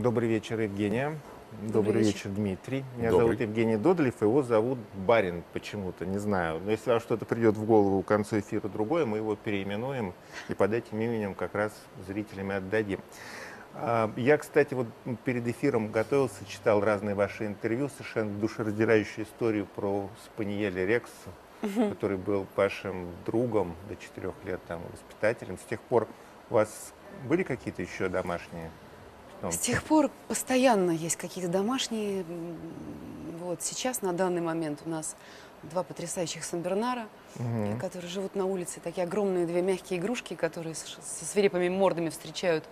Добрый вечер, Евгения. Добрый, Добрый вечер. вечер. Дмитрий. Меня Добрый. зовут Евгений Додолев, его зовут Барин почему-то, не знаю. Но если вам что-то придет в голову к концу эфира другое, мы его переименуем и под этим именем как раз зрителям и отдадим. А, Я, кстати, вот перед эфиром готовился, читал разные ваши интервью, совершенно душераздирающую историю про Спаниеля Рекса, который был вашим другом до четырех лет, там, воспитателем. С тех пор у вас были какие-то еще домашние питомцы? С тех пор постоянно есть какие-то домашние. Вот сейчас, на данный момент, у нас два потрясающих Санбернара, Мгм. которые живут на улице. Такие огромные две мягкие игрушки, которые со свирепыми мордами встречают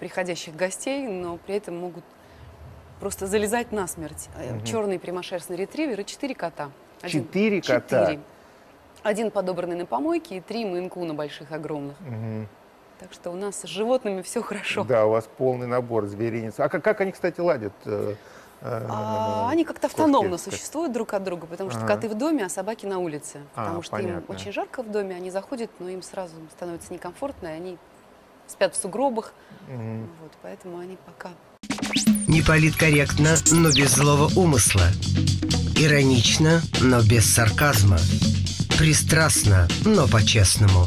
приходящих гостей, но при этом могут просто залезать насмерть. Э, Мгм. Черный прямошерстный ретривер и четыре кота. Четыре кота? Четыре. Один подобранный на помойке и три мейнкуна больших, огромных. Мгм. Так что у нас с животными все хорошо. Да, у вас полный набор зверинец. А как, как они, кстати, ладят? э, э, А, они как-то кошки? автономно существуют друг от друга, потому что Ага. коты в доме, а собаки на улице. А, Потому что понятно. им очень жарко в доме, они заходят, но им сразу становится некомфортно, и они спят в сугробах. Мгм. Вот, поэтому они пока Не политкорректно, но без злого умысла. Иронично, но без сарказма. Пристрастно, но по-честному.